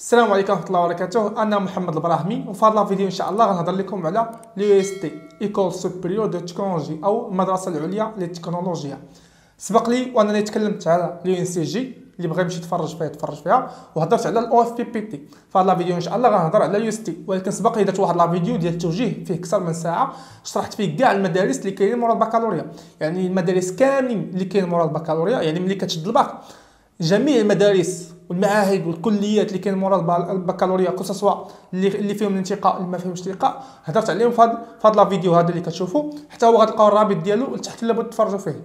السلام عليكم ورحمة الله وبركاته. أنا محمد البراهمي وفي هذا الفيديو إن شاء الله غنهضر لكم على l'EST École Supérieure de Technologie أو المدرسة العليا للتكنولوجيا. سبق لي وأنني تكلمت على l'ENCG اللي بغى يمشي يتفرج فيها يتفرج فيها وهضرت على ال OFPPT. في هذا الفيديو إن شاء الله غنهضر على ال EST ولكن سبق لي درت واحد la vidéo ديال التوجيه فيه أكثر من ساعة شرحت فيه كاع المدارس اللي كاينين مورا البكالوريا. يعني المدارس كاملين اللي كاين مورا البكالوريا يعني ملي كتشد الباك جميع المدارس والمعاهد والكليات اللي كاين مورا البكالوريا soit اللي اللي فيهم الانتقاء اللي ما فيهمش الانتقاء هضرت عليهم في هذا la vidéo هذا اللي كتشوفوا. حتى هو غتلقاو الرابط ديالو لتحت بغيتو تفرجوا فيه.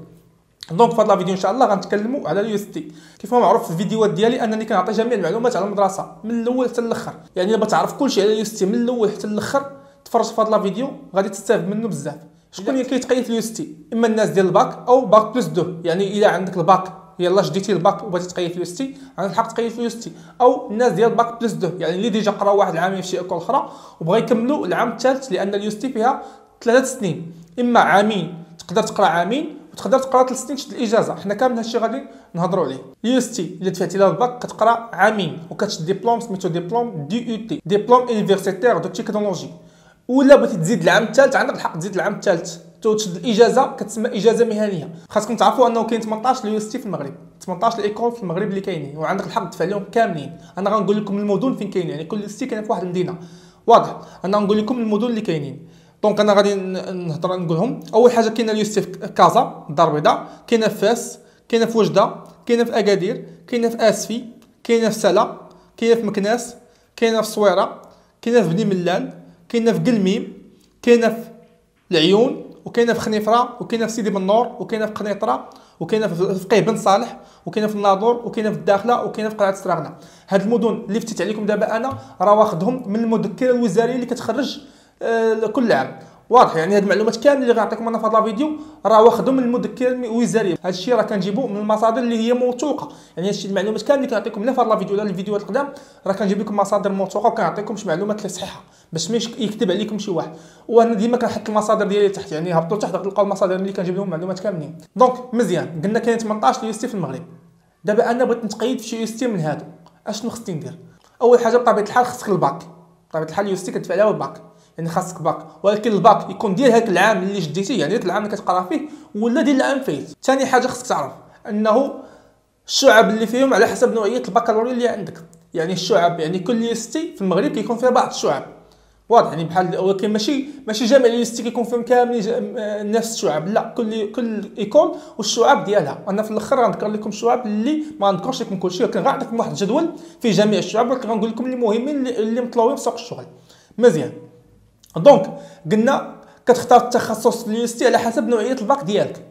donc في هذا la vidéo إن شاء الله غنتكلموا على ال EST كيف ما معروف في الفيديوهات ديالي؟ أنني كنعطي جميع المعلومات على المدرسة من الأول حتى الأخر. يعني إلا تعرف كلشي على ال EST من الأول حتى الأخر تفرج في هذا la vidéo غادي تستافد منه بزاف. شكون اللي كيتقيد ال EST إما الناس ديال الباك أو bac plus deux. يعني إلا عندك الباك يلا جديتي الباك وبغيتي تقيد في EST عندك الحق تقيد في EST أو الناس ديال bac plus deux يعني اللي déjà قراو واحد العام في شي école أخرى وبغا يكملوا العام الثالث لأن ال EST فيها ثلاثة سنين. إما عامين تقدر تقرا عامين وتقدر تقرا ثلاث سنين تشد الإجازة. حنا كامل هادشي غادي نهضروا عليه. ال EST اللي دفعتي لها الباك كتقرا عامين وكتشد ديبلوم سميتو diplôme DUT diplôme universitaire de technologie ولا بغيتي تزيد العام الثالث عندك الحق تزيد العام الثالث. تشد الاجازه كتسمى اجازه مهنيه خاصكم تعرفوا انه كاين 18 ال université في المغرب 18 ال école في المغرب اللي كاينين وعندك الحق تدفع لهم كاملين أنا غنقول لكم المدن فين كاين يعني كل université كاين في واحد المدينة واضح أنا غنقول لكم المدن اللي كاينين donc أنا غادي نهضر نقولهم اول حاجة كاينة ال université في كازا الدار البيضاء كاينة في فاس كاينة في وجده كاينة في اكادير كاينة في اسفي كاينة في سلا كاينة في مكناس كاينة في الصويره كاينة في بني ملال كاينة في كلميم كاينة في العيون وكاينة في خنيفرة وكاينة في سيدي بنور وكاينة في قنيطرة وكاينة في فقيه بن صالح وكاينة في الناظور وكاينة في الداخلة وكاينة في قلعة السراغنة. هاد المدن اللي فتيت عليكم دابا أنا راه واخدهم من المذكرة الوزارية اللي كتخرج آه كل عام. واضح يعني هاد المعلومات كامل اللي غنعطيكم أنا في هذا الفيديو راه واخدهم من المذكرة الوزارية. هذا الشيء راه كنجيبو من المصادر اللي هي موثوقة. يعني هادشي المعلومات كامل اللي كنعطيكم لا في هذا الفيديو لا الفيديوهات القدام راه كنجيب لكم مصادر موثوقة وكنعطيكم شي معلومات اللي صحيحة. باش ماشي يكذب عليكم شي واحد. وأنا ديما كنحط المصادر ديالي تحت يعني هبطوا تحت تلقاو المصادر اللي كنجيب لهم معلومات كاملين. donc مزيان قلنا كاين 18 EST في المغرب. دابا أنا بغيت نتقيد في شي EST من هادو. أشنو خصني ندير؟ أول حاجة بطبيعة الحال خصك الباك. بطبيعة الحال EST كتدفع عليها الباك يعني خاصك باك. ولكن الباك يكون ديال هذاك العام اللي جديتي يعني ديال العام اللي كتقرا فيه ولا ديال العام فايت. ثاني حاجة خاصك تعرف أنه الشعب اللي فيهم على حسب نوعية البكالوريا اللي عندك. يعني الشعب يعني كل université في المغرب كيكون فيها بعض الشعب. واضح يعني بحال ولكن ماشي ماشي جامع ال université كيكون فيهم كاملين نفس الشعب. لا كل كل école والشعب ديالها. أنا في الأخر غنذكر لكم الشعب اللي ما نذكرش لكم كلشي ولكن غنعطيكم واحد الجدول فيه جميع الشعب ولكن غنقول لكم المهمين اللي مطلوبين في سوق الشغل. مزيان. donc قلنا كتختار التخصص في ال université على حسب نوعية الباك ديالك.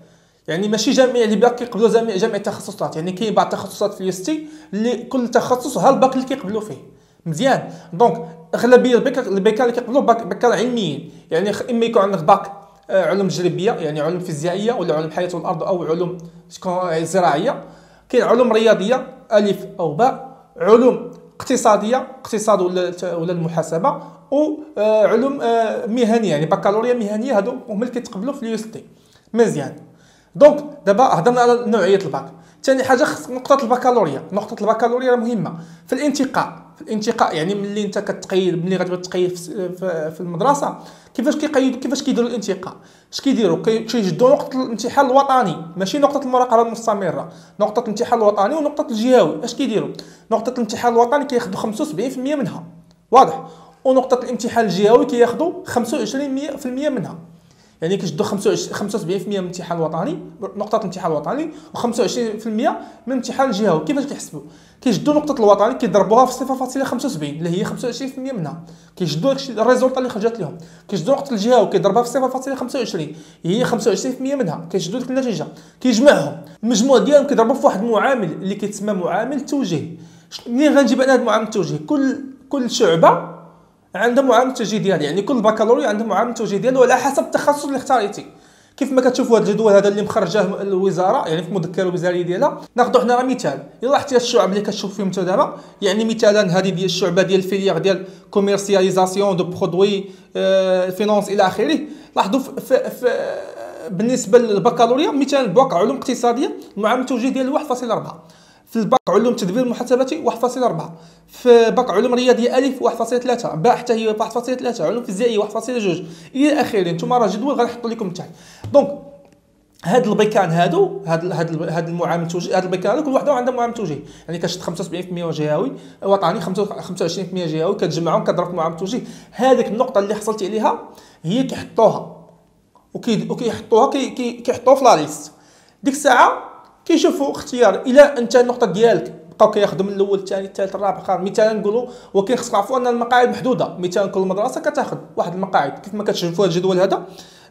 يعني ماشي جميع اللي باك كيقبلوا جميع جميع التخصصات. يعني كاين بعض التخصصات في ال université اللي كل تخصص ها الباك اللي كيقبلوا فيه. مزيان. donc اغلبيه البكار اللي كيقبلوا بكار علميين يعني إما يكون عندك باك آه، علوم تجريبيه يعني علوم فيزيائية ولا علوم الحياة والارض أو علوم زراعية. كاين علوم رياضية ألف أو باء. علوم اقتصادية اقتصاد ولا ولا المحاسبة. وعلوم آه، مهنية يعني بكالوريا مهنية. هادو هما اللي كيتقبلوا في ال EST مزيان. donc دابا هضرنا على نوعية الباك. ثاني حاجة خص نقطة البكالوريا. نقطة البكالوريا مهمة. في الانتقاء. الانتقاء يعني ملي انت كتقيد ملي غتبغي تقيد في المدرسة كيفاش كيقيدوا كيفاش كيديروا الانتقاء؟ اش كيديروا؟ كيجدوا نقطة الامتحان الوطني ماشي نقطة المراقبة المستمرة نقطة الامتحان الوطني ونقطة الجهوي اش كيديروا؟ نقطة الامتحان الوطني كياخذوا 75% منها واضح؟ ونقطة الامتحان الجهوي كياخذوا 25% منها. يعني كيشدوا 75% من الامتحان الوطني نقطة الامتحان الوطني و25% من الامتحان الجهوي. كيفاش كيحسبوا كيشدوا نقطة الوطني كيضربوها في 0.75 اللي هي 25% منها. كيشدوا داكشي الريزولطا اللي خرجت لهم. كيشدوا نقطة الجهوي كيضربها في 0.25 هي 25% منها. كيشدوا ديك النتيجة. كيجمعهم. المجموع ديالهم كيضربوا في واحد المعامل اللي كيتسمى معامل التوجيه منين غنجيب أنا هذا المعامل التوجيه كل كل شعبة عندها معامل التوجيه ديالها يعني كل بكالوريا عندها معامل التوجيه ديالها وعلى حسب التخصص اللي اختاريتي. كيف ما كتشوفوا هذا الجدول هذا اللي مخرجاه الوزارة يعني في المذكره الوزاريه ديالها. ناخذوا حنا مثال. الا حتى الشعب اللي كتشوف فيهم دابا يعني مثلا هذه ديال الشعبة ديال الفيليير ديال كوميرسياليزاسيون دو برودوي فينونس إلى آخره. لاحظوا في, في بالنسبة للبكالوريا مثلا بواقع علوم اقتصادية المعامل التوجيه ديال 1.4 في الباك علوم تدبير محاسبتي 1.4 في باك علوم رياضية ألف 1.3 باء حتى هي 1.3 علوم فيزيائية 1.2 إلى آخره نتوما راه جدول غنحط لكم تحت دونك هاد البيكان هادو هاد هاد هاد المعامل توجيه هاد البيكان كل وحدة عندها معامل توجيه يعني كتشد 75% جهوي وطني 25% جهوي كتجمعهم كضرب في معامل توجيه هذيك النقطة اللي حصلتي عليها هي كيحطوها. وكيحطوها كيحطوها في لا ليست. ديك الساعة كيشوفوا اختيار. إلى انت النقطة ديالك بقاو من الأول الثاني الثالث الرابع الخامس مثلا نقولوا ولكن خصك تعرفوا أن المقاعد محدودة. مثلا كل مدرسة كتاخذ واحد المقاعد. كيف ما كتشوفوا هذا الجدول هذا.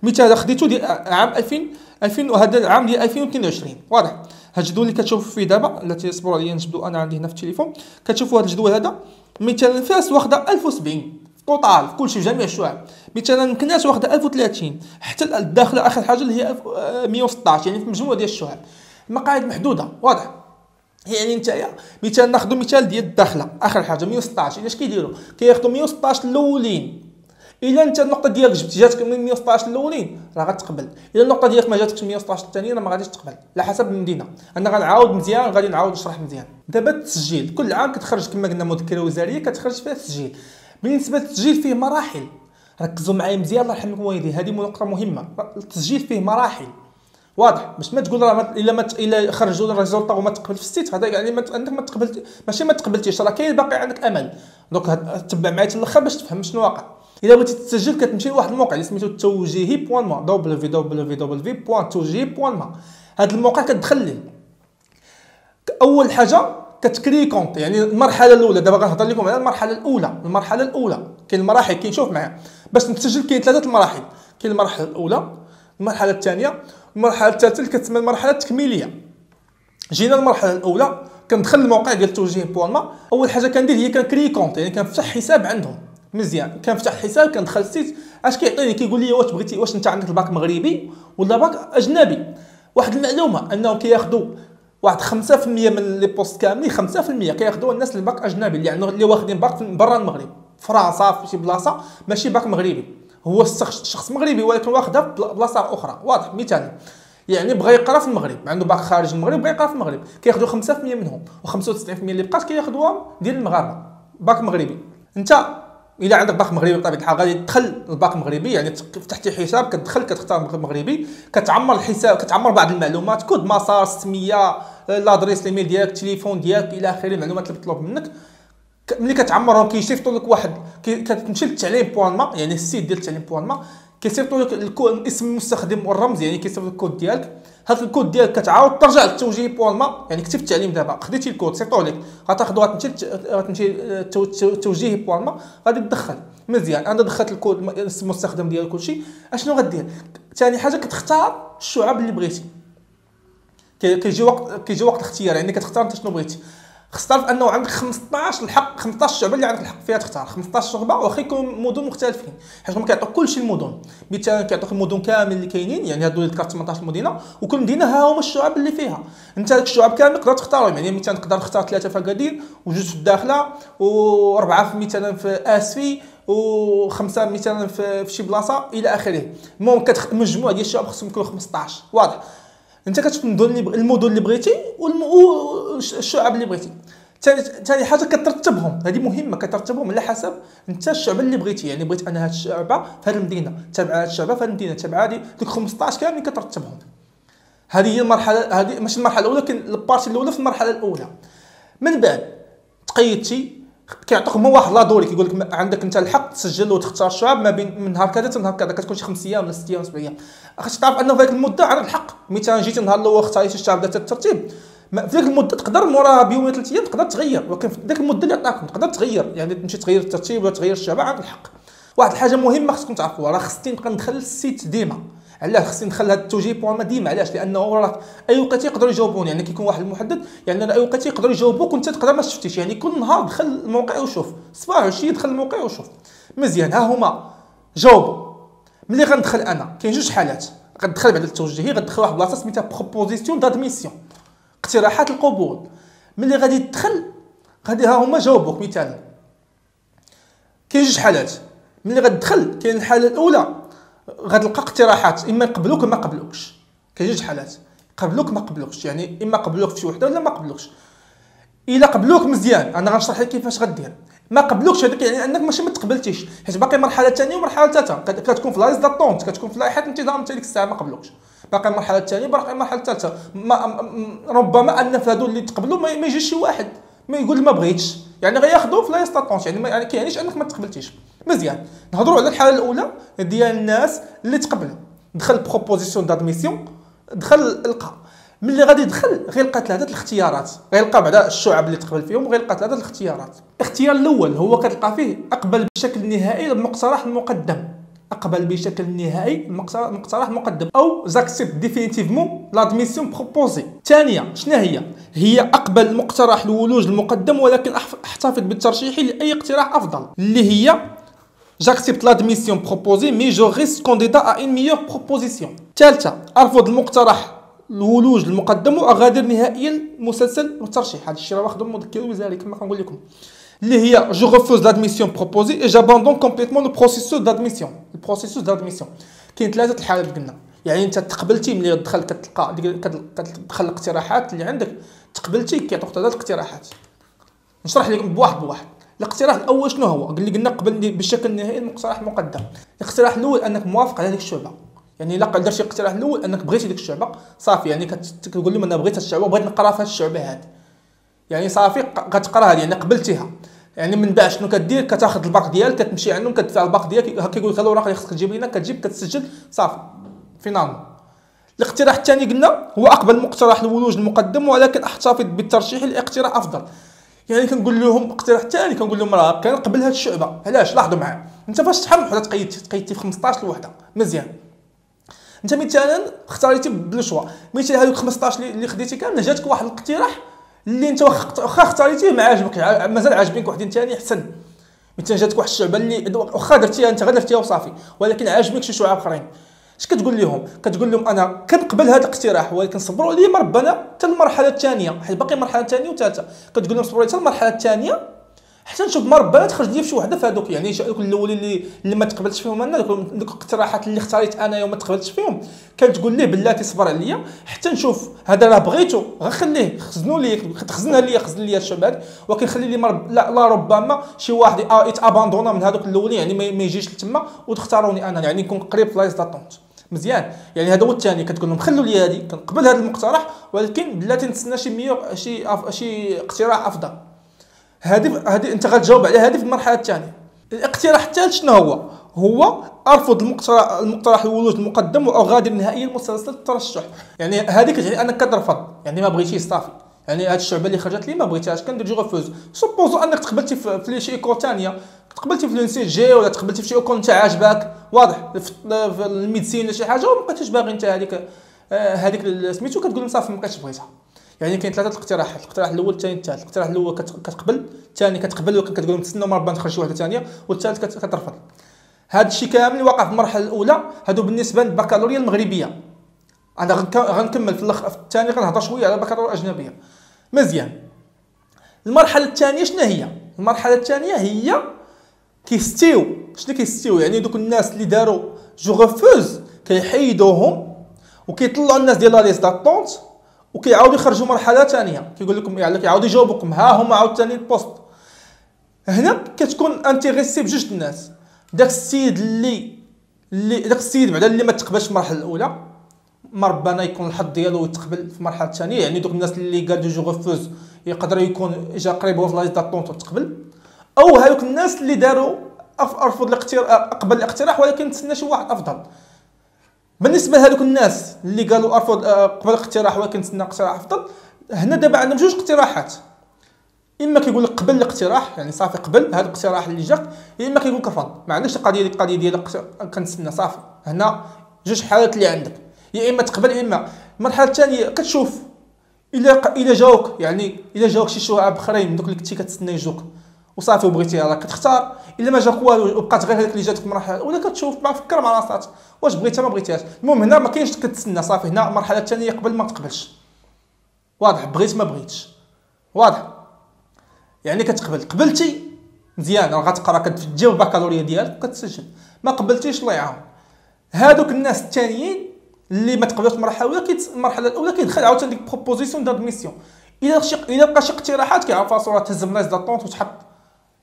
مثال خديتو ديال عام 2000 2000 وهذا العام ديال 2022 واضح. هاد الجدول اللي كتشوفوا فيه دابا التي اصبروا عليا نجبدو أنا عندي هنا في التليفون. كتشوفوا هذا الجدول هذا. مثلا فاس واخدة 1070 total في كلشي جميع الشعب مثلا مكناس واخدة 1030 حتى الداخله آخر حاجة اللي هي 116 يعني في مجموعة ديال الشعب المقاعد محدودة واضح. يعني نتايا مثال ناخذ مثال ديال الداخلة. آخر حاجة 116 اش كيديروا كياخذوا 116 الأولين. إلا انت النقطة ديالك جبت جاتك من 116 الأولين راه غتقبل. إلا النقطة ديالك ما جاتكش 116 الثانيين راه ما غاديش تقبل. على حسب المدينة. أنا غنعاود مزيان غادي نعاود نشرح مزيان. دابا التسجيل كل عام كتخرج كما قلنا مذكرة وزارية كتخرج فيها التسجيل. بالنسبة للتسجيل فيه مراحل. ركزوا معايا مزيان الله يرحمكم والدي هذه نقطة مهمة. التسجيل فيه مراحل. واضح. باش ما تقول راه إلا ما إلا خرجوا ال résultat وما تقبل في ال site هذا يعني ما عندك ما تقبل ماشي ما تقبلتيش راه كاين باقي عندك أمل. donc تبع معايا حتى الأخر باش تفهم شنو واقع. الا بغيتي تسجل كتمشي لواحد الموقع اللي سميتو توجيهي point ma ما هذا الموقع كتدخل ليه. أول حاجة كتكري compte يعني المرحلة الأولى دابا غنهضر لكم على المرحلة الأولى. المرحلة الأولى كاين المراحل كاين شوف معايا. باش نتسجل كاين ثلاثة المراحل. كاين المرحلة الأولى المرحلة الثانية المرحله الثالثه اللي كتسمى المرحله التكميليه جينا المرحله الأولى كندخل الموقع ديال توجيه point ma أول حاجة كندير هي كنكري compte يعني كنفتح حساب عندهم. مزيان. كنفتح حساب كندخل ال site. اش كيعطيني؟ كيقول لي واش بغيتي؟ واش أنت عندك الباك مغربي ولا باك أجنبي. واحد المعلومة أنهم كياخذوا واحد 5% من les postes كاملين 5% كياخذوا الناس الباك أجنبي اللي عندهم اللي واخدين باك برا المغرب. فرنسا في شي بلاصة ماشي باك مغربي. هو شخص مغربي ولكن واخدها بلاصة أخرى. واضح مثال. يعني بغى يقرا في المغرب. عنده باك خارج المغرب بغى يقرا في المغرب. كياخذوا 5% منهم و95% اللي بقات كياخذوها ديال المغاربة. باك مغربي. انت إلا عندك باك مغربي بطبيعة الحال غادي تدخل الباك مغربي يعني فتحتي حساب كتدخل كتختار باك مغربي. كتعمر الحساب كتعمر بعض المعلومات كود مسار السمية l'adresse email ديالك التليفون ديالك إلى آخره المعلومات اللي مطلوب منك. ملي كتعمرهم كيصيفطوا لك واحد كتمشي للتعليم point ma يعني ال site ديال التعليم point ma كيصيفطوا لك اسم المستخدم والرمز يعني كيصيفط لك الكود ديالك. هذا الكود ديالك كتعاود ترجع للتوجيه point ma يعني كتبت التعليم دابا. خديتي الكود صيفطوا لك. غتاخذوا غتمشي غتمشي توجيه point ma غادي تدخل. مزيان. أنا دخلت الكود اسم المستخدم ديال كلشي اشنو غدير؟ ثاني حاجة كتختار الشعب اللي بغيتي. كيجي وقت كيجي وقت الاختيار يعني كتختار انت شنو بغيتي. خص انه عندك 15 الحق 15 شعبة اللي عندك الحق فيها تختار. 15 شعبة واخا يكونوا مدن مختلفين حيت هما كيعطوك كلشي المدن مثلا كيعطوك المدن كامل اللي كاينين يعني هادو اللي ذكرت 18 مدينه وكل مدينة ها هما الشعب اللي فيها. انت هذوك الشعب كامل تقدر تختارهم يعني مثلا تقدر تختار ثلاثة في أكادير وجوج في الداخلة وأربعة في مثلا في آسفي وخمسة مثلا في, شي بلاصة إلى آخره. المهم مجموعه ديال الشعب خصهم يكونوا 15 واضح. انت كتشوف المدن اللي المدن اللي بغيتي والشعب اللي بغيتي. ثاني حاجة كترتبهم. هذه مهمة كترتبهم على حسب انت الشعب اللي بغيتي. يعني بغيت أنا هاد الشعبة في هذه المدينة تابع هاد الشعبة في هذه المدينة تابع هذه دوك 15 كاملين كترتبهم. هذه هي المرحله هذه ماشي المرحلة الأولى ولكن ال partie الأولى في المرحلة الأولى. من بعد تقيدتي كيعطوك هما واحد la durée كيقول لك عندك أنت الحق تسجل وتختار الشعب ما بين من نهار كذا نهار كذا. كتكون شي خمس أيام ولا ست أيام سبع أيام. خاصك تعرف أنه في هذيك المدة عندك الحق. مثلا جيتي النهار الأول اختاريتي الشعب ذات الترتيب. في ذيك المدة تقدر موراها بيومين ثلاث أيام تقدر تغير ولكن في ذيك المدة اللي عطاكم تقدر تغير يعني تمشي تغير الترتيب ولا تغير الشعب عندك الحق. واحد الحاجة مهمة خصكم تعرفوها راه خصني نبقى ندخل ال site ديما. علاش خصني ندخل هذا التوجيه point ديما؟ علاش؟ لأنه راه أي وقت يقدروا يجاوبوني يعني كيكون واحد المحدد يعني أي وقت يقدروا يجاوبوك وأنت تقدر ما شفتيش يعني كل نهار دخل الموقع وشوف. صباح وعشية دخل الموقع وشوف. مزيان. ها هما. جاوبوا. ملي غندخل أنا كاين جوج حالات. غندخل بعد التوجيهي غندخل واحد البلاصه سميتها propositions d'admission اقتراحات القبول. ملي غادي تدخل غادي ها هما جاوبوك مثال. كاين جوج حالات. ملي غتدخل كاين الحالة الأولى غتلقى اقتراحات إما يقبلوك ما قبلوكش. كاين جوج حالات. قبلوك ما قبلوكش يعني إما قبلوك في شي وحدة ولا ما قبلوكش. إلا قبلوك مزيان أنا غنشرح لك كيفاش غدير. ما قبلوكش هذاك يعني أنك ماشي ما تقبلتيش. حيت باقي مرحلة ثانية ومرحلة ثالثة. كتكون في la liste d'attente كتكون في لائحة الانتظار انت ديك الساعة ما قبلوكش. باقي المرحلة الثانية باقي المرحلة الثالثه ربما أن في هذو اللي تقبلوا ما يجيش شي واحد. ما يقول ما بغيتش. يعني غياخذوا في la liste d'attente يعني ما يعني كيعنيش أنك ما تقبلتيش. مزيان. نهضروا على الحالة الأولى ديال الناس اللي تقبلوا. دخل propositions d'admission دخل لقى ملي غادي يدخل غيلقى ثلاثة الاختيارات. غيلقى بعدا الشعب اللي تقبل فيهم وغيلقى ثلاثة الاختيارات. الاختيار الأول هو كتلقى فيه أقبل بشكل نهائي المقترح المقدم. أقبل بشكل نهائي المقترح المقدم أو j'accepte définitivement l'admission proposée. ثانية شنو هي؟ هي أقبل المقترح الولوج المقدم ولكن أحتفظ بالترشيح لأي اقتراح أفضل اللي هي j'accepte l'admission proposée mais je reste candidat à une meilleure proposition. ثالثة أرفض المقترح الولوج المقدم وأغادر نهائيا المسلسل والترشيح هذا الشيء راه واخدهم مذكر بذلك كما كنقول لكم. اللي هي je refuse l'admission proposée et j'abandonne complètement le processus d'admission ال processus d'admission كاين ثلاثة الحالات قلنا يعني انت تقبلتي ملي تدخل كتلقى كتدخل الاقتراحات اللي عندك تقبلتي كيعطوك ثلاثة الاقتراحات نشرح لكم بواحد بواحد الاقتراح الأول شنو هو قال لي قلنا قبل بشكل نهائي المقترح المقدم الاقتراح الأول انك موافق على هذيك الشعبه يعني الا درتي الاقتراح الأول انك بغيتي ديك الشعبه صافي يعني كتقول لهم أنا بغيت الشعبه وبغيت نقرا في الشعبه هذه يعني صافي غتقراها يعني قبلتيها يعني من بعد شنو كدير؟ كتاخذ الباك ديالك كتمشي عندهم كتدفع الباك ديالك هكا يقول لك الاوراق اللي خصك تجيب لنا كتجيب كتسجل صافي فينالمون الاقتراح الثاني قلنا هو أقبل مقترح الولوج المقدم ولكن أحتفظ بالترشيح لاقتراح أفضل. يعني كنقول لهم اقتراح الثاني كنقول لهم راه كنقبل هذه الشعبة. علاش؟ لاحظوا معايا. أنت فاش تحرم وحدة تقيدتي تقيدتي في 15 الوحدة؟ مزيان. أنت مثلا اختاريتي بالشوا. مثلا هذوك 15 اللي خديتي كامل جاتك واحد الاقتراح اللي انت واخا اختاريتيه ما عاجبك مازال عاجبك واحدين ثاني أحسن. مثلا جاتك واحد الشعبه اللي واخا درتيها أنت غير درتيها وصافي ولكن عاجبك شي شعب آخرين. اش كتقول لهم؟ كتقول لهم أنا كنقبل هذا الاقتراح ولكن صبروا لي ربنا حتى المرحلة الثانية حيت باقي المرحله الثانية وثالثة. كتقول لهم صبروا حتى المرحلة الثانية حتى نشوف ما ربنا تخرج لي في وحدة في هذوك يعني دوك الأولين اللي اللي ما تقبلتش فيهم أنا دوك الاقتراحات اللي اختاريت أنا يوم ما تقبلتش فيهم. كتقول ليه بلاتي صبر عليا حتى نشوف هذا راه بغيتو غنخليه خزنوا لي تخزنها لي خزن لي الشباب ولكن خلي لي مرب... لا, لا ربما شي واحد يتاباندونا من هذوك الأولين يعني ما يجيش لتما وتختاروني أنا يعني نكون قريب في la liste d'attente مزيان. يعني هذا هو الثاني كتقول لهم خلوا لي هذه كنقبل هذا المقترح ولكن بلاتي نتسنى شي 100 شي. شي اقتراح أفضل. هذه هذه انت غتجاوب عليها هذه في المرحلة الثانية الاقتراح الثالث شنو هو؟ هو ارفض المقترح المقترح الولوج المقدم واغادر نهائيا مسلسل الترشح. يعني هذه كتعني انك كترفض يعني ما بغيتيش صافي يعني هذه الشعبة اللي خرجت لي ما بغيتهاش. كندير je refuse supposons انك تقبلتي في شي école ثانية تقبلتي في l'ENCG ولا تقبلتي في شي école انت عاجبك واضح. في ال médecine ولا شي حاجة. وما بقيتيش باغي انت هذيك آه، هذيك سميتو كتقول لهم صافي ما بقيتش بغيتها. يعني كاين ثلاثة الاقتراحات الاقتراح الأول الثاني الثالث. الاقتراح الأول كتقبل الثاني كتقبل ولكن كتقول لهم تسناو مرة تخرج شي وحدة ثانية والثالث كترفض. هذا الشيء كامل واقع في المرحلة الأولى. هادو بالنسبة للبكالوريا المغربية. أنا غنكمل في الآخر في الثاني غنهضر شوية على البكالوريا الأجنبية. مزيان. المرحلة الثانية شنو هي؟ المرحلة الثانية هي كيستيو. شنو كيستيو؟ يعني دوك الناس اللي داروا je refuse كيحيدوهم وكيطلعوا الناس ديال la liste وكيعاودوا يخرجوا مرحلة ثانية كيقول لكم يعني كيعاودوا يجاوبوكم. ها هما عاوتاني ال poste هنا كتكون intéressée بجوج الناس. داك السيد اللي اللي داك السيد بعدا اللي ما تقبلش المرحلة الأولى. ما ربنا يكون الحظ ديالو يتقبل في المرحله الثانية يعني دوك الناس اللي قالوا je refuse يقدر يكون جا قريب هو في la liste d'attente وتقبل. أو هذوك الناس اللي داروا أرفض الاقتراح أقبل الاقتراح ولكن تسنى شي واحد أفضل. بالنسبة لهذوك الناس اللي قالوا أرفض آه، قبل الاقتراح ولكن نتسنى اقتراح أفضل هنا دابا عندنا جوج اقتراحات. إما كيقول لك قبل الاقتراح يعني صافي قبل هذا الاقتراح اللي جاك يا إما كيقول لك رفض ما عندكش القضية القضية ديال كنتسنى صافي. هنا جوج حالات اللي عندك. يا إما تقبل يا إما المرحله الثانية كتشوف إلا إلا جاوك يعني إلا جاوك شي شعاب اخرين من دوك اللي كنتي كتسنى يجوك. وصافي وبغيتيها راه كتختار إلا ما جاك والو وبقات غير هذيك اللي جاتك المرحله الأولى كتشوف ما فكر مع راسك. واش بغيتها ما بغيتهاش. المهم هنا ما كاينش كتسنى صافي. هنا المرحله الثانية قبل ما تقبلش. واضح بغيت ما بغيتش. واضح. يعني كتقبل. قبلتي مزيان. راه غتقرا كتجاوب البكالوريا ديالك وكتسجل. ما قبلتيش الله يعاون. هادوك الناس الثانيين اللي ما تقبلوش المرحلة الأولى المرحلة الأولى كيدخل عاوتاني ديك propositions d'admission إلا شي إلا بقى شي اقتراحات كيعرف راسو راه تهز la liste d'attente وتحط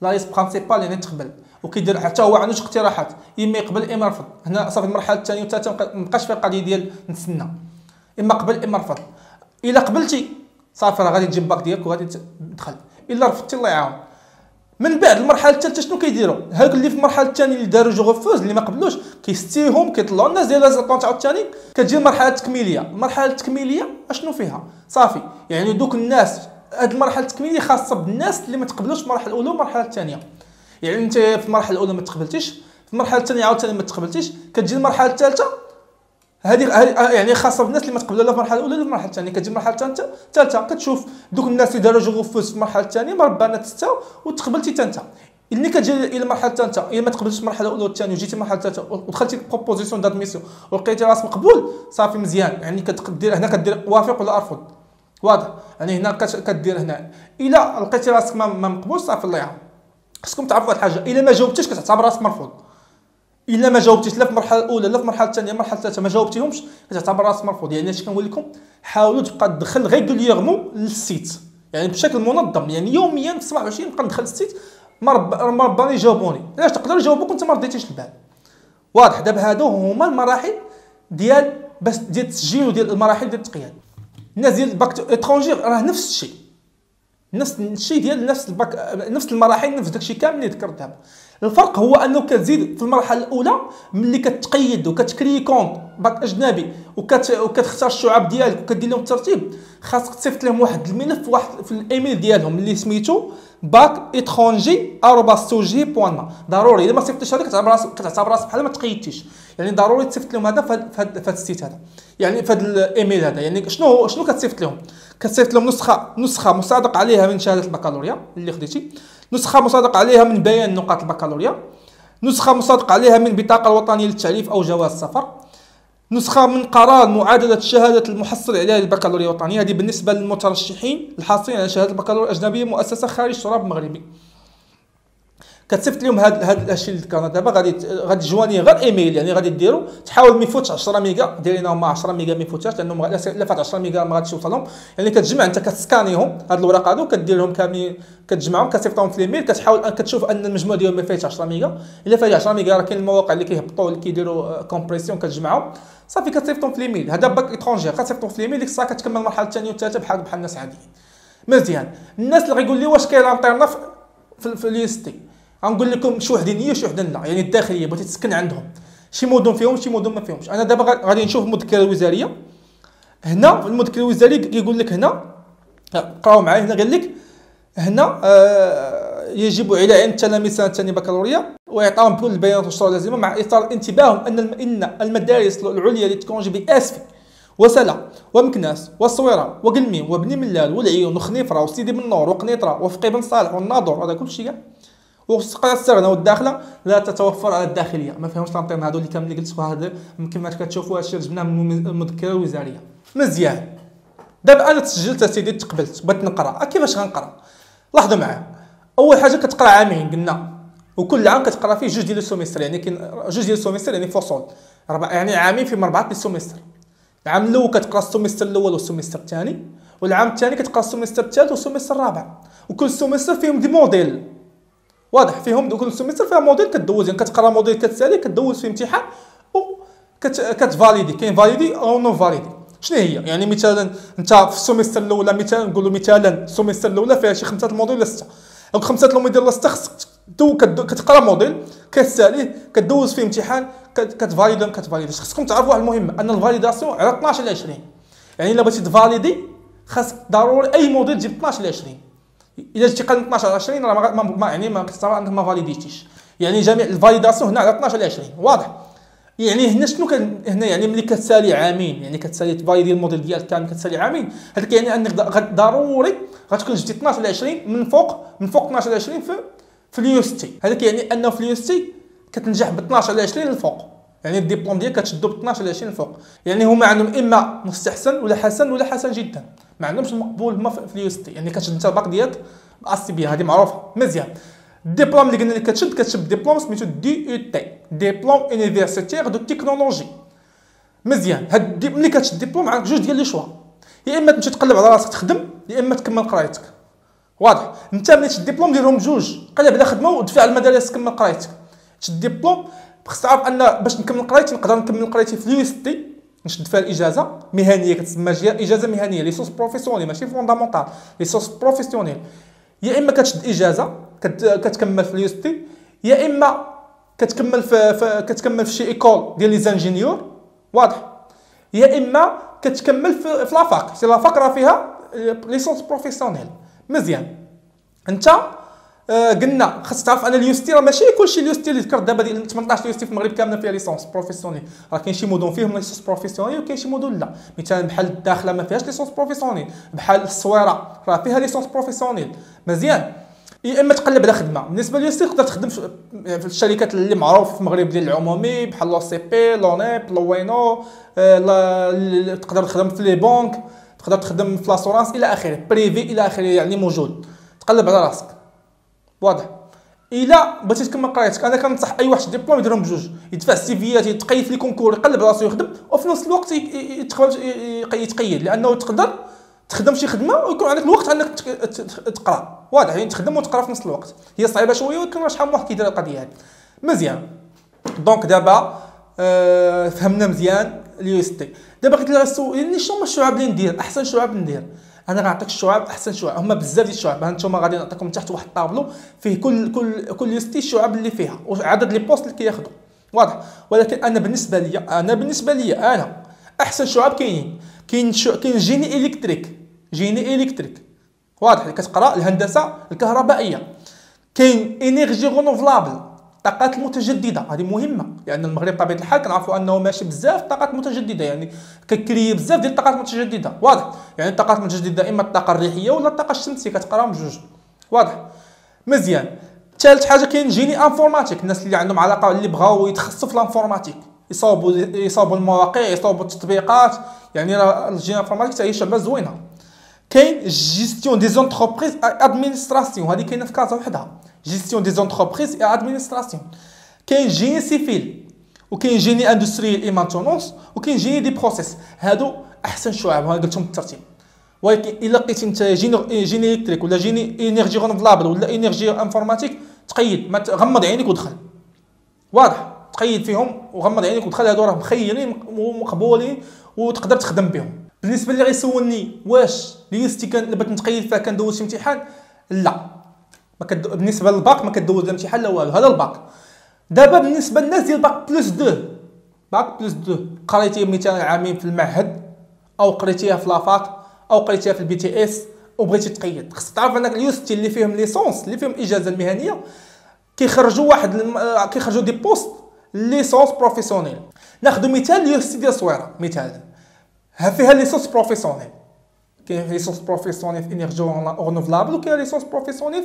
la liste principale يعني تقبل. وكيدير حتى هو عنده اقتراحات. إما يقبل إما يرفض. هنا صافي المرحلة الثانية والثالثة مابقاش فيها القضية ديال نتسنى. إما قبل إما رفض إلا قبلتي صافي راه غادي تجيب باك ديالك وغادي تدخل. إلا رفضتي الله يعاون. من بعد المرحلة الثالثة شنو كيديروا؟ هاك اللي في المرحلة الثانية اللي داروا je refuse اللي ما قبلوش كيستيهم كيطلعوا الناس ديال la liste d'attente عاوتاني كتجي المرحله التكميليه المرحلة التكميلية أشنو فيها؟ صافي يعني دوك الناس هاد المرحلة التكميلية خاصة بالناس اللي ما تقبلوش المرحله الأولى والمرحله الثانية. يعني أنت في المرحلة الأولى ما تقبلتيش في المرحلة الثانية عاوتاني ما تقبلتيش كتجي المرحلة الثالثة هذه يعني خاصة بالناس اللي ما تقبلوا لا في المرحلة الأولى ولا في المرحلة الثانية. كتجي المرحلة الثالثة كتشوف دوك الناس اللي داروا je refuse في المرحلة الثانية مربانا تستاو وتقبلتي انت إللي كتجي إلى المرحلة الثالثة إلا ما تقبلتش المرحلة الأولى والثانية وجيتي المرحلة الثالثة ودخلتي propositions d'admission ولقيتي راسك مقبول صافي مزيان. يعني كتدير هنا كدير وافق ولا أرفض؟ واضح. يعني هنا كدير هنا. إلا لقيتي راسك ما مقبول صافي الله يعاون خصكم تعرفوا واحد الحاجة إلا ما جاوبتيش كتعتبر راسك مرفوض. إلا ما جاوبتيش لا في المرحلة الأولى لا في المرحلة الثانية المرحلة الثالثة ما جاوبتيهمش كتعتبر راسك مرفوض. يعني اش كنقول لكم؟ حاولوا تبقى تدخل régulièrement لل site. يعني بشكل منظم. يعني يوميا في 27 نبقى ندخل ال site ما رباني يجاوبوني. علاش تقدروا يجاوبوك وانت ما رديتيش البال؟ واضح. دابا هادو هما المراحل ديال باش ديال التسجيل وديال المراحل ديال التقييد الناس ديال ال bac étranger راه نفس الشيء. نفس الشيء ديال نفس الباك نفس المراحل نفس داكشي كامل اللي ذكرت دابا. الفرق هو أنه كتزيد في المرحلة الأولى ملي كتقيد وكتكري compte bac أجنبي وكت وكتختار الشعب ديالك وكدير لهم الترتيب خاصك تصيفط لهم واحد الملف واحد في الإيميل ديالهم اللي سميتو bac étranger arobase توجي point ضروري إلا ما صيفطتش هذاك كتعتبر راسك كتعتبر راسك بحال ما تقيدتيش. يعني ضروري تصيفط لهم هذا في هذا ال site هذا. يعني في هذا الإيميل هذا. يعني شنو شنو كتصيفط لهم؟ كتصيفط لهم نسخه نسخة مصادق عليها من شهادة البكالوريا اللي خديتي. نسخة مصادق عليها من بيان نقاط البكالوريا. نسخة مصادق عليها من بطاقة الوطنية للتعريف أو جواز السفر نسخة من قرار معادلة شهادة المحصل عليها للبكالوريا الوطنية. هذه بالنسبة للمترشحين الحاصلين على شهادة البكالوريا الأجنبية مؤسسة خارج التراب المغربي كتصيفط لهم هذا هذا الشيء اللي ذكرنا دابا غادي غادي تجواني غير إيميل يعني غادي ديروا تحاول ما يفوتش 10 ميجا دايرينهم مع 10 ميجا ما يفوتش لأنه لا فات 10 ميجا ما غاديش توصلهم يعني كتجمع أنت كتسكانيهم هاد الوراق هادو كدير لهم كاملين كتجمعهم كتصيفطهم في الإيميل كتحاول كتشوف أن المجموع ديالهم ما فيهش 10 ميجا. إلا فيه 10 ميجا راه كاين المواقع اللي كيهبطوا اللي كيديروا compression كتجمعهم. صافي كتصيفطهم في الإيميل. هذا bac étranger كتصيفطهم في الإيميل ديك الساعة كتكمل المرحله الثانية والثالثه بحال بحال الناس عاديين. مزيان. الناس اللي غيقول لي واش كاين l'internat في, في l'EST غنقول لكم شي وحدين هي شي وحدين لا. يعني الداخلية بغيتي تسكن عندهم. شي مدن فيهم شي مدن ما فيهمش. أنا دابا غادي نشوف المذكره الوزاريه هنا المذكرة الوزارية كيقول لك هنا قراو معايا هنا قال لك هنا آه يجب على عين التلاميذ سنة ثانية بكالوريا. واعطائهم كل البيانات والشروط اللازمه مع اثار انتباههم أن إن المدارس العليا للتكنولوجيا باسفي وسلا ومكناس والصويرة وقلميم وبني ملال والعيون وخنيفرة وسيدي بن نور وقنيطرة وفقي بن صالح والناظور هذا كل شيء. وقناه السرنا والداخلة لا تتوفر على الداخلية. ما فيهمش لانتين هذو اللي كامل اللي قلت هذا كما كتشوفوا هادشي جبناه من المذكرة الوزارية. مزيان. دابا أنا تسجلت اسيدي تقبلت بغيت نقرأ. كيفاش غنقرأ؟ لاحظوا معايا. أول حاجة كتقرأ عامين قلنا. وكل عام كتقرا فيه جوج ديال ال semestre يعني كاين جوج ديال ال semestre يعني فصول ربع يعني عامين في اربعه ديال ال semestre. العام الأول كتقرا ال semestre الأول وال semestre الثاني والعام الثاني كتقرا ال semestre الثالث وال semestre الرابع. وكل semestre فيهم des modules. واضح فيهم كل semestre فيها module كدوز يعني كتقرا module كتسالي كدوز في امتحان و كتفاليدي كاين validé ou non validé. شنو هي؟ يعني مثلا انت في ال semestre الاولى مثلا نقولوا مثلا ال semestre الاولى فيها شي خمسة ال module ولا ستة. donc خمسة ال module ولا ستة خصك كتقرا module كتساليه كدوز في امتحان كتفاليدي ولا كتفاليديش خصكم تعرفوا واحد المهم أن ال validation على 12 ل 20 يعني إلا بغيتي تفاليدي خاصك ضروري أي module تجيب 12 ل 20 الا جيتي قال 12 على 20 راه ما, ما يعني ما كتصور انك ما فاليديتيش. يعني جميع ال validation هنا على 12 على 20 واضح. يعني هنا شنو كان هنا يعني ملي كتسالي عامين يعني كتسالي تفاليدي ال module ديالك كامل كتسالي عامين هذاك يعني أنك ضروري غتكون جبتي 12 على 20 من فوق من فوق 12 على 20 في في l'EST هذاك يعني انه في l'EST كتنجح ب 12 على 20 للفوق يعني الدبلوم ديالك كتشدو ب 12 على 20 الفوق. يعني هما عندهم إما مستحسن ولا حسن ولا حسن جدا. ما عندهمش المقبول ما في l'EST يعني كتشد انت الباك ديالك assez bien هذه معروفة. مزيان. الدبلوم اللي قلنا لك كتشد كتشد ديبلوم سميتو DUT diplôme universitaire de technologie مزيان. هاد ملي كتشد ديبلوم عندك جوج ديال les choix يا إما تمشي تقلب على راسك تخدم يا إما تكمل قرايتك. واضح. انت ملي تشد ديبلوم ديرهم بجوج قلب على خدمة ودفع المدارس كمل قرايتك. تشد ديبلوم خصك تعرف أن باش نكمل قرايتي نقدر نكمل قرايتي في اليو نشد فيها الإجازة مهنية كتسمى إجازة مهنية licence professionnelle ماشي fondamentale licence professionnelle يا إما كتشد إجازة كتكمل في اليو يا إما كتكمل في, في كتكمل في شي école ديال les ingénieurs. واضح. يا إما كتكمل في, في la fac. c'est la fac راه فيها licence professionnelle مزيان. انت آه قلنا خاص تعرف أن l'EST راه ماشي كلشي l'EST اللي ذكرت دابا ديال 18 EST في المغرب كاملة فيها licence professionnelle. راه كاين شي مدن فيهم licence professionnelle وكاين شي مدن لا. مثلا بحال الداخلة ما فيهاش licence professionnelle. بحال الصويرة راه فيها licence professionnelle. مزيان. يا إما تقلب على خدمة. بالنسبة ل l'EST تقدر تخدم في الشركات اللي معروف في المغرب ديال العمومي بحال l'OCP l'ONEP l'ONE تقدر تخدم في les banques تقدر تخدم في l'assurance إلى آخره privé إلى آخره يعني موجود. تقلب على راسك. واضح. إلا بغيتي تكمل قرايتك. أنا كنصح أي واحد ديبلوم يديرهم بجوج. يدفع السيفيات يتقيد في ال concours يقلب راسو يخدم وفي نفس الوقت يتقيد. لأنه تقدر تخدم شي خدمة ويكون عندك الوقت انك تقرأ. واضح. يعني تخدم وتقرأ في نفس الوقت. هي صعيبة شوية ولكن شحال من واحد كيدير القضية هذه. مزيان. donc دابا آه فهمنا مزيان. l'EST. دابا بغيت نسول يعني شنو هما الشعاب اللي ندير؟ أحسن شعاب ندير. أنا غنعطيك الشعاب أحسن شعاب هما بزاف ديال الشعاب هانتوما غادي نعطيكم تحت واحد الطابلو فيه كل كل كل EST الشعاب اللي فيها وعدد les postes اللي كياخذوا واضح. ولكن أنا بالنسبة لي أنا بالنسبة لي أنا أحسن شعاب كاينين. كاين. كاين génie électrique. génie électrique. واضح. اللي كتقرأ الهندسة الكهربائية. كاين énergie renouvelable الطاقات المتجدده هذه مهمة لأن المغرب بطبيعه الحال كنعرفوا أنه ماشي بزاف الطاقات المتجدده يعني ككري بزاف ديال الطاقات المتجدده واضح. يعني الطاقات المتجدده إما الطاقة الريحية ولا الطاقة الشمسية كتقراهم بجوج واضح. مزيان. ثالث حاجة كاين génie informatique. الناس اللي عندهم علاقة اللي بغاو يتخصصوا في ال informatique. يصاوبوا يصاوبوا المواقع يصاوبوا التطبيقات. يعني راه ال génie informatique هي شعبه زوينة. كاين gestion des entreprises administration. هذه كاينة في كازا وحدها. gestion des entreprises administration. كاين génie civil وكاين génie industriel et maintenance وكاين génie des procédés هادو أحسن شعب أنا قلتهم بالترتيب. ولكن إلا لقيتي أنت génie génie électrique ولا génie énergie renouvelable ولا énergie informatique تقيد. ما غمض عينيك ودخل. واضح. تقيد فيهم وغمض عينيك ودخل. هادو راه مخيرين ومقبولين وتقدر تخدم بهم. بالنسبة اللي غيسولني واش؟ l'EST كان بغيت نتقيد فيها كندوز شي امتحان؟ لا. ما كد... بالنسبة للباك ما كدوز لا امتحان لا والو. هذا الباك. دابا بالنسبة للناس ديال bac plus deux. bac plus deux. قريتي مثلا عامين في المعهد أو قريتيها في la fac أو قريتيها في ال BTS وبغيتي تقيد. خصك تعرف أنك les EST اللي فيهم licence اللي فيهم الاجازه المهنية كيخرجوا واحد الم... كيخرجوا des postes licence professionnelle. ناخذ مثال l'EST ديال الصويره مثال. ها فيها licence professionnelle كاين licence professionnelle في énergie renouvelable وكاين licence professionnelle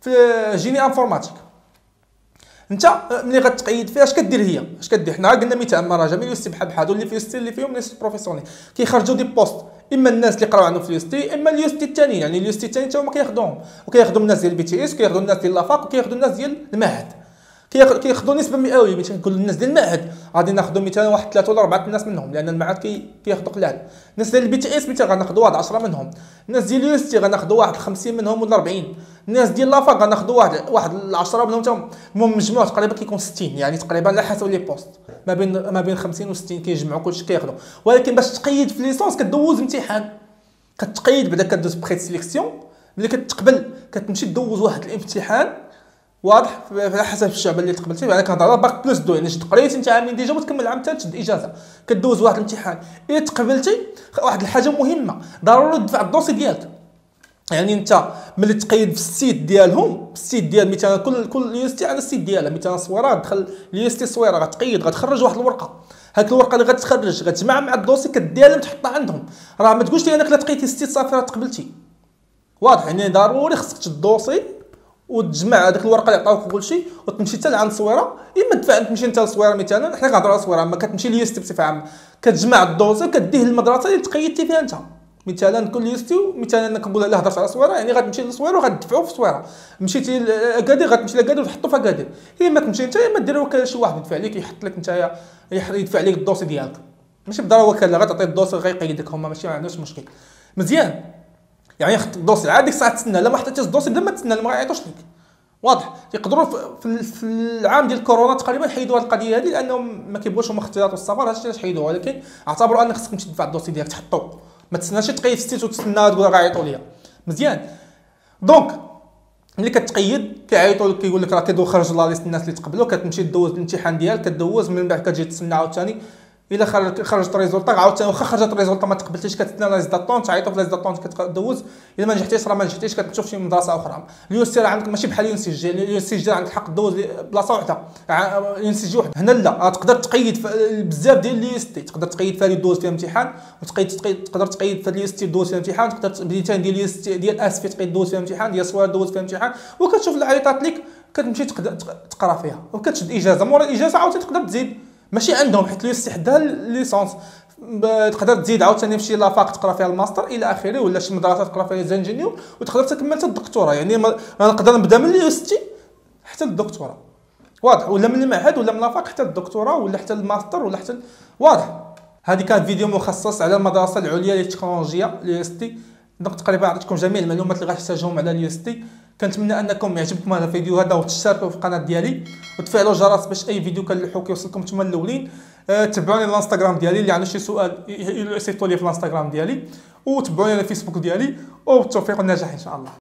في génie informatique. انت ملي غتقيد فيها اش كدير هي؟ اش كدير؟ حنا قلنا مثال مراجع من EST بحال بحال اللي في EST اللي فيهم licence professionnelle كيخرجوا des postes إما الناس اللي قراو عندهم في l'EST إما l'EST الثاني يعني l'EST الثاني حتى هما كياخذوهم وكياخذوا الناس ديال ال BTS وكياخذوا الناس ديال la fac وكياخذوا الناس ديال المعهد. كياخذوا نسبة مئوية مثلا كل الناس ديال المعهد. غادي ناخذوا مثلا واحد ثلاثة ولا اربعه الناس منهم لأن المعهد كي كياخذوا قلال. الناس ديال ال BTS مثلا غناخذوا واحد 10 منهم. الناس ديال l'EST غناخذوا واحد 50 منهم ولا 40 الناس ديال la fac غناخذوا واحد واحد 10 منهم تاهم المهم مجموع تقريبا كيكون 60 يعني تقريبا على حسب les postes. ما بين ما بين 50 و 60 كيجمعوا كلشي كياخذوا ولكن باش تقيد في licence كدوز امتحان. كتقيد بعدا كدوز présélection. ملي كتقبل كتمشي دوز واحد الامتحان واضح على حسب الشعب اللي تقبلتي يعني كنهضر bac plus deux يعني شد قريتي انت عامين déjà وتكمل العام الثالث شد إجازة. كدوز واحد الامتحان. الا تقبلتي واحد الحاجة مهمة. ضروري تدفع ال dossier ديالك. يعني انت ملي تقيد في ال site ديالهم ال site ديال مثلا كل كل université على ال site ديالها. مثلا صويره دخل l'université صويره غتقيد غتخرج واحد الورقة. هاك الورقة اللي غتخرج غتجمع مع ال dossier كديها لهم تحطها عندهم. راه ما تقولش لي أنك لا تقيتي ال site صافي راه تقبلتي. واضح يعني ضروري خصك تشد ال dossier. وتجمع هذيك الورقة اللي عطاوك كل شيء وتمشي حتى لعند الصويره إما تدفع تمشي انت للصويره مثلا حنا كنهضروا على الصويره اما كتمشي l'EST بصفة عامة. كتجمع ال dossier كديه للمدرسه اللي تقيدتي فيها أنت. مثلا كل EST مثلا أنا كنقول لا هضرت على الصويره يعني غتمشي للصويره وغتدفعوا في الصويره مشيتي لاكادير غتمشي لاكادير وتحطوا في اكادير يا اما تمشي انت يا اما دير وكاله شي واحد يدفع لك يحط لك انت يدفع لك ال dossier ديالك. ماشي بالضرورة كان غتعطي ال dossier غيقيدك هما ماشي ما عندوش مشكل. مزيان. يعني حط ال dossier عاد ديك الساعة تسنى لا ما حطيتيش ال dossier بلا ما تسنى ما غيعيطوش لك. واضح. يقدروا في, في العام ديال كورونا تقريبا حيدوا هذه القضية هذه لأنهم ما كيبغوش هما اختلاط والسفر هادشي علاش حيدوها ولكن اعتبروا ان خصك تمشي تدفع الدوسي ديالك تحطو. ما تسناش تقيد ستيت وتسنى تقول غيعيطوا ليا. مزيان. دونك ملي كتقيد كيعيطوا لك كيقول لك راه كيدوز خرج لا ليست الناس اللي تقبلوا كتمشي دوز الامتحان ديالك كدوز من بعد كتجي تسنى عاوتاني. إلا خرجت ريزولطا عاوتاني واخا خرجت ريزولطا ما تقبلتيش كتسنى لايز داتون تعيطوا في لايز داتون كتدوز. إلا ما نجحتيش راه ما نجحتيش كتشوف شي مدرسة أخرى. اليو سي راه عندك ماشي بحال يو سي جي. اليو سي جي عندك الحق دوز بلاصة وحدة. يو سي جي وحدة. هنا لا تقدر تقيد بزاف ديال لي إس تي. تقدر تقيد فهاد دوز فيها امتحان وتقيد تقدر تقيد فهاد لي إس تي دوز فيها امتحان تقدر بديتان ديال لي إس تي ديال آس في تقيد دوز فيها امتحان ديال سوار دوز فيها امتحان. وكتشوف اللي عيطات لك كتمشي تقرا فيها وكتشد إجازة. مورا الإجازة عاوتاني تقدر تزيد. ماشي عندهم حيت حدا ليسونس. تقدر تزيد عاوتاني في شي لافاق تقرا فيها الماستر إلى آخره ولا شي مدرسة تقرا فيها زانجينيور وتقدر تكمل حتى الدكتوراه. يعني نقدر نبدأ من l'université حتى الدكتوراه. واضح. ولا من المعهد ولا من la fac حتى الدكتوراه ولا حتى الماستر ولا حتى واضح. هذه كان فيديو مخصص على المدرسة العليا للتكنولوجيا l'EST donc تقريبا عطيتكم جميع المعلومات اللي غتحتاجهم على l'EST كنتمنى أنكم يعجبكم هذا الفيديو. هذا وتشتركوا في القناة ديالي. وتفعلوا الجرس باش أي فيديو كنلحو كيوصلكم نتوما الأولين. أه تبعوني الإنستغرام ديالي اللي عنده شي سؤال يصيفطوا لي في الإنستغرام ديالي. وتبعوني على الفيسبوك ديالي. وبالتوفيق والنجاح إن شاء الله.